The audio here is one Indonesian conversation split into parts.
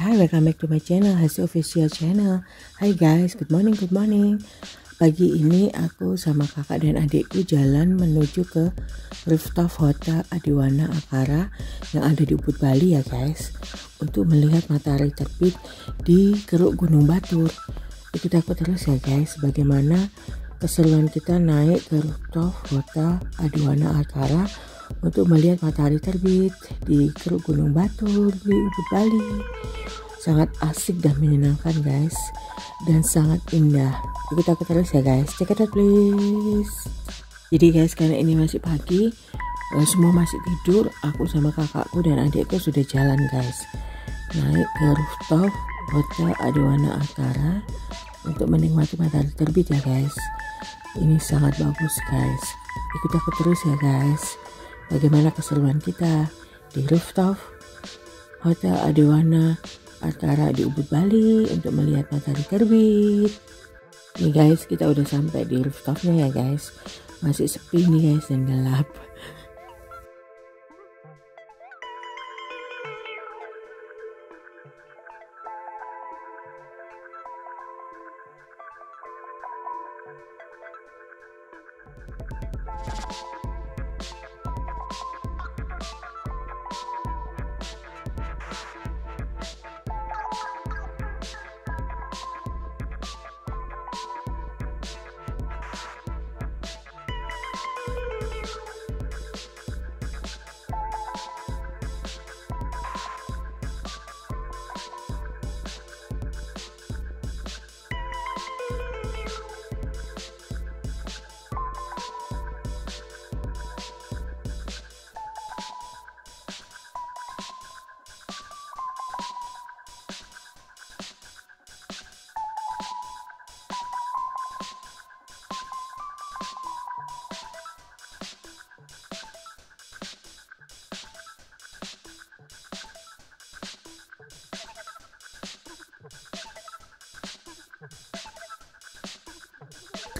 Hi, welcome back to my channel, Hasil Official Channel. Hai guys, good morning, good morning. Pagi ini aku sama kakak dan adikku jalan menuju ke rooftop hotel Adiwana Akara yang ada di Ubud Bali ya guys. Untuk melihat matahari terbit di Keruk Gunung Batur. Ikut aku terus ya guys, bagaimana keseruan kita naik ke rooftop hotel Adiwana Akara untuk melihat matahari terbit di Keruk Gunung Batur di Ubud Bali. Sangat asik dan menyenangkan guys dan sangat indah. Ikut aku terus ya guys. Check it out please. Jadi guys karena ini masih pagi eh, semua masih tidur aku sama kakakku dan adikku sudah jalan guys naik ke rooftop hotel Adiwana Akara untuk menikmati matahari terbit ya guys ini sangat bagus guys ikut aku terus ya guys bagaimana keseruan kita di rooftop hotel Adiwana Akara di Ubud Bali untuk melihat matahari terbit. Nih guys kita udah sampai di rooftopnya ya guys. Masih sepi nih guys dan gelap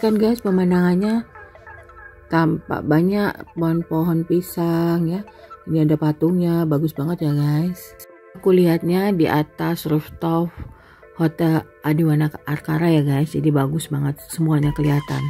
kan guys pemandangannya. Tampak banyak pohon-pohon pisang ya. Ini ada patungnya bagus banget ya guys. Aku lihatnya di atas rooftop hotel Adiwana Arkara ya guys. Jadi bagus banget semuanya kelihatan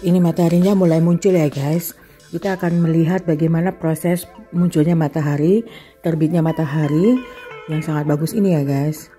ini mataharinya mulai muncul ya guys. Kita akan melihat bagaimana proses munculnya matahari terbitnya matahari yang sangat bagus ini ya guys.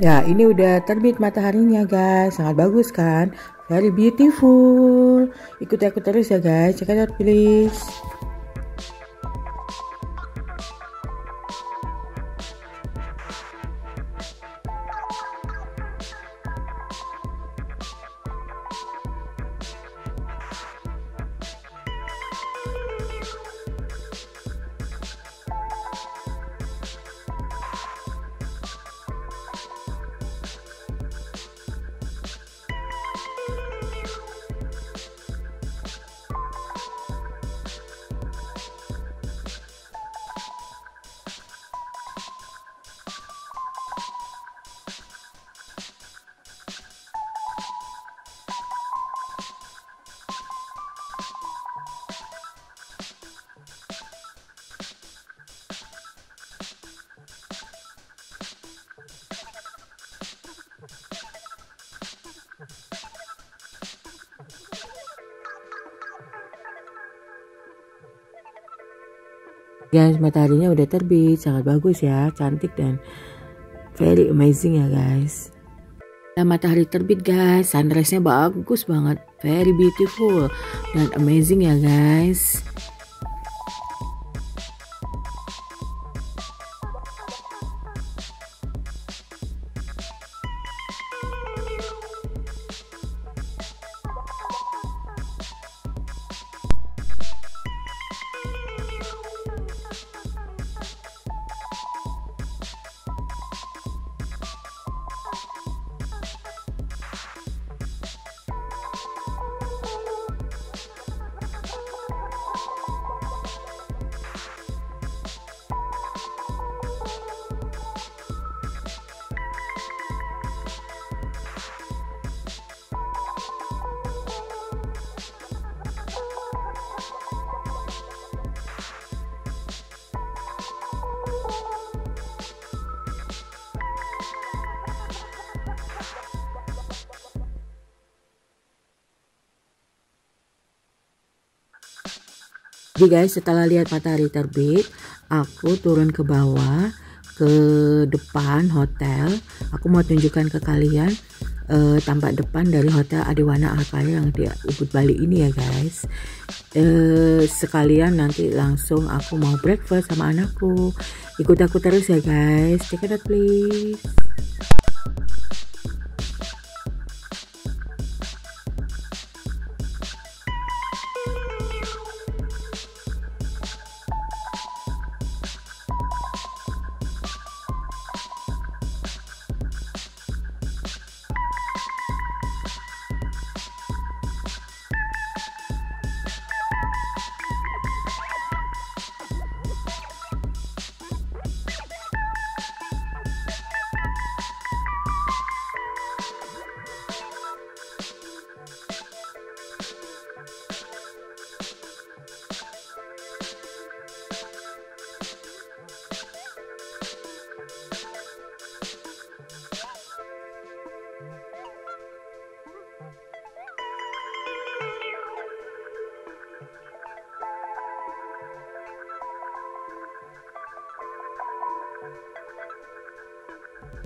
Ya ini udah terbit mataharinya guys. Sangat bagus kan? Very beautiful. Ikuti aku terus ya guys. Check it out please guys mataharinya udah terbit sangat bagus ya cantik dan very amazing ya guys. Dan matahari terbit guys. Sunrise nya bagus banget very beautiful dan amazing ya guys Jadi guys setelah lihat matahari terbit aku turun ke bawah ke depan hotel. Aku mau tunjukkan ke kalian uh, tampak depan dari hotel Adiwana Alkaya yang di Ubud Bali ini ya guys. Uh, sekalian nanti langsung aku mau breakfast sama anakku. Ikut aku terus ya guys. Check it out please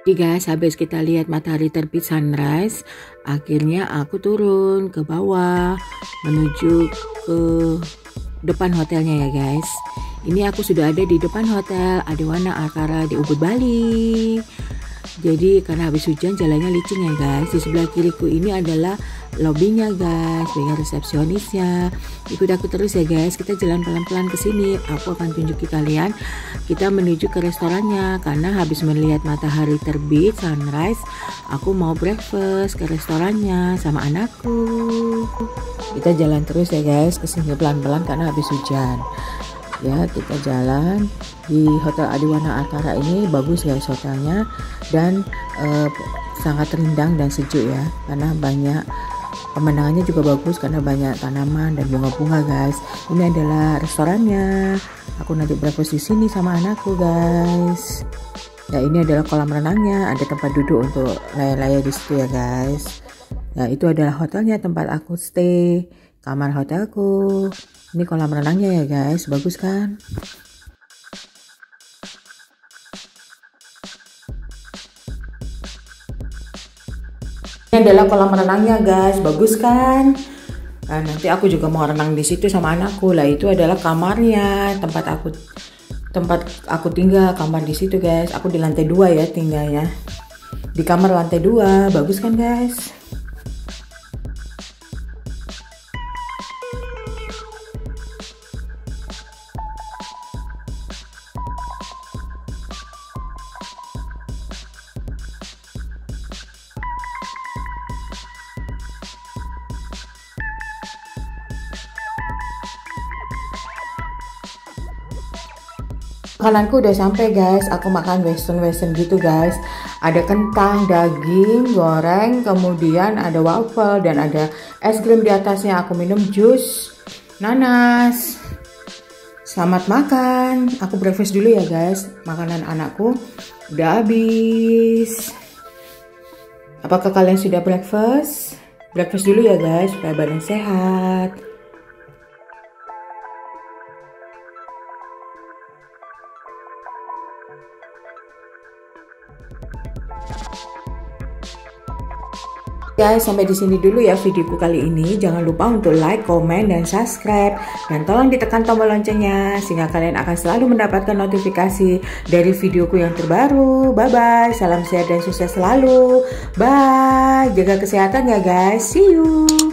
Jadi guys, habis kita lihat matahari terbit sunrise, akhirnya aku turun ke bawah menuju ke depan hotelnya ya guys. Ini aku sudah ada di depan hotel Adewana Akara di Ubud Bali. Jadi karena habis hujan jalannya licin ya guys. Di sebelah kiriku ini adalah lobbynya guys, dengan resepsionisnya. Ikut aku terus ya guys. Kita jalan pelan-pelan ke sini. Aku akan tunjuki kalian. Kita menuju ke restorannya karena habis melihat matahari terbit sunrise, aku mau breakfast ke restorannya sama anakku. Kita jalan terus ya guys ke sini pelan-pelan karena habis hujan ya kita jalan di Hotel Adiwana Antara ini bagus guys hotelnya dan uh, sangat rindang dan sejuk ya karena banyak pemandangannya juga bagus karena banyak tanaman dan bunga-bunga guys. Ini adalah restorannya. Aku nanti di sini sama anakku guys. Ya ini adalah kolam renangnya. Ada tempat duduk untuk layar-layar di situ ya guys. Ya itu adalah hotelnya tempat aku stay. Kamar hotelku. Ini kolam renangnya ya guys, bagus kan? Adalah kolam renangnya guys, bagus kan? Nah, nanti aku juga mau renang di situ sama anakku lah. Itu adalah kamarnya, tempat aku tempat aku tinggal kamar di situ guys. Aku di lantai dua ya tinggalnya. Di kamar lantai dua, bagus kan guys? Makananku udah sampai guys. Aku makan western western gitu guys. Ada kentang, daging, goreng, kemudian ada waffle dan ada es krim di atasnya. Aku minum jus nanas. Selamat makan. Aku breakfast dulu ya guys. Makanan anakku udah habis. Apakah kalian sudah breakfast? Breakfast dulu ya guys supaya badan sehat. Guys, sampai di sini dulu ya videoku kali ini. Jangan lupa untuk like, komen, dan subscribe. Dan tolong ditekan tombol loncengnya sehingga kalian akan selalu mendapatkan notifikasi dari videoku yang terbaru. Bye-bye, salam sehat dan sukses selalu. Bye, jaga kesehatan ya guys. See you.